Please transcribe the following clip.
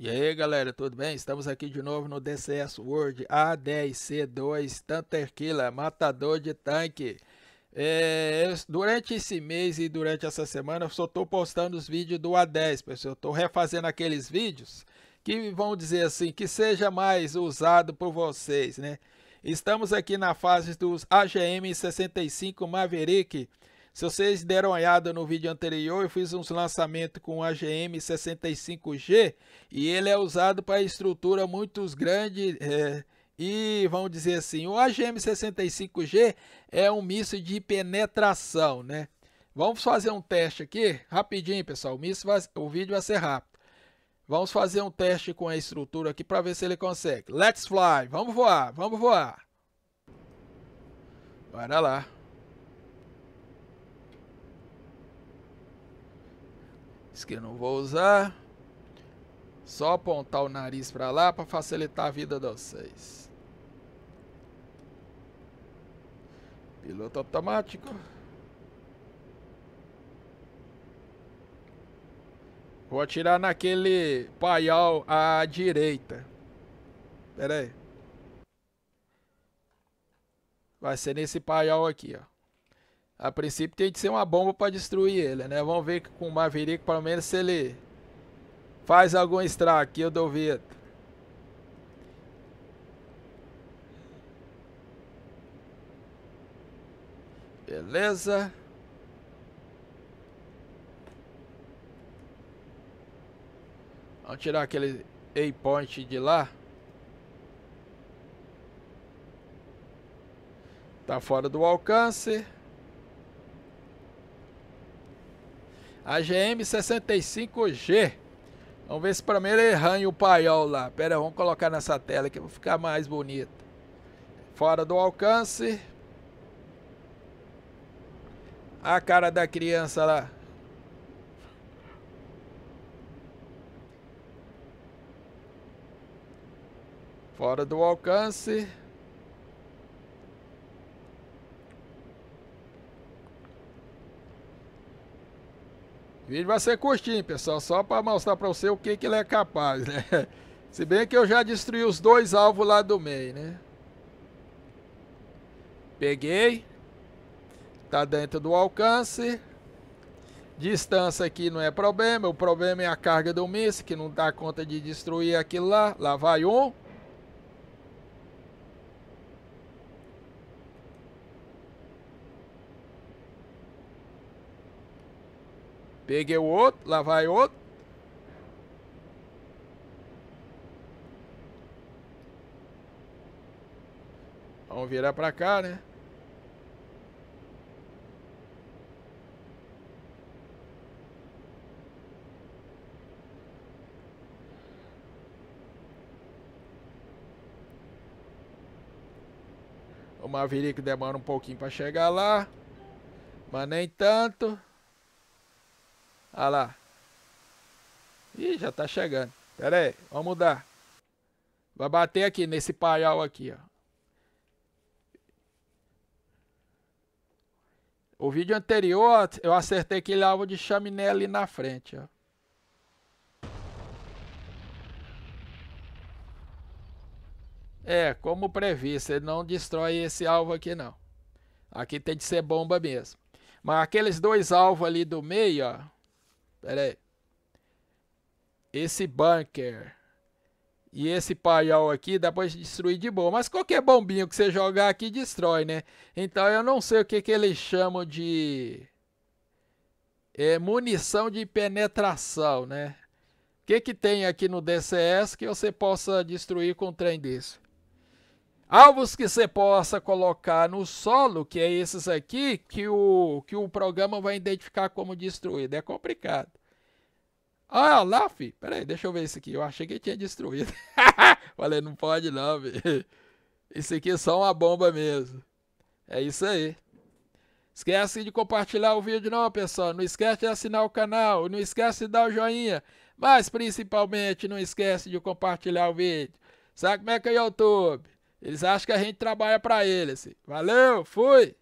E aí galera, tudo bem? Estamos aqui de novo no DCS World A10C2 Tanter Killer, matador de tanque. É, durante esse mês e durante essa semana eu só estou postando os vídeos do A10, pessoal. Estou refazendo aqueles vídeos que vão dizer assim, que seja mais usado por vocês, né? Estamos aqui na fase dos AGM 65 Maverick se vocês deram uma olhada no vídeo anterior, eu fiz uns lançamentos com o AGM 65G e ele é usado para estrutura muito grande é, e vamos dizer assim, o AGM 65G é um míssil de penetração, né? Vamos fazer um teste aqui, rapidinho pessoal, o, míssil vai, o vídeo vai ser rápido. Vamos fazer um teste com a estrutura aqui para ver se ele consegue. Let's fly, vamos voar, vamos voar. Bora lá. Isso que eu não vou usar. Só apontar o nariz para lá para facilitar a vida de vocês. Piloto automático. Vou atirar naquele paial à direita. Pera aí. Vai ser nesse paial aqui, ó. A princípio tem que ser uma bomba para destruir ele, né? Vamos ver com o Maverick, pelo menos se ele faz algum estrago aqui, eu duvido. Beleza. Vamos tirar aquele A-point de lá. Tá fora do alcance. AGM 65G. Vamos ver se para mim ele arranha o paiol lá. Pera vamos colocar nessa tela que vai ficar mais bonito. Fora do alcance. A cara da criança lá. Fora do alcance. O vídeo vai ser curtinho, pessoal, só para mostrar para você o que, que ele é capaz, né? Se bem que eu já destruí os dois alvos lá do meio, né? Peguei. Tá dentro do alcance. Distância aqui não é problema. O problema é a carga do míssil, que não dá conta de destruir aquilo lá. Lá vai um. Peguei o outro, lá vai outro. Vamos virar pra cá, né? O Maverick demora um pouquinho para chegar lá, mas nem tanto. Olha lá. Ih, já tá chegando. Pera aí, vamos mudar. Vai bater aqui, nesse paial aqui, ó. O vídeo anterior, eu acertei aquele alvo de chaminé ali na frente, ó. É, como previsto, ele não destrói esse alvo aqui não. Aqui tem de ser bomba mesmo. Mas aqueles dois alvos ali do meio, ó. Pera aí. Esse bunker e esse paiol aqui dá pra destruir de boa. Mas qualquer bombinho que você jogar aqui destrói, né? Então eu não sei o que, que eles chamam de... É, munição de penetração, né? O que, que tem aqui no DCS que você possa destruir com um trem desse? Alvos que você possa colocar no solo, que é esses aqui, que o, que o programa vai identificar como destruído. É complicado. Ah, lá, fi. Pera aí, deixa eu ver esse aqui. Eu achei que tinha destruído. Falei, não pode não, velho. Esse aqui é só uma bomba mesmo. É isso aí. Esquece de compartilhar o vídeo não, pessoal. Não esquece de assinar o canal. Não esquece de dar o joinha. Mas, principalmente, não esquece de compartilhar o vídeo. Sabe como é que é o YouTube? Eles acham que a gente trabalha para eles. Valeu, fui!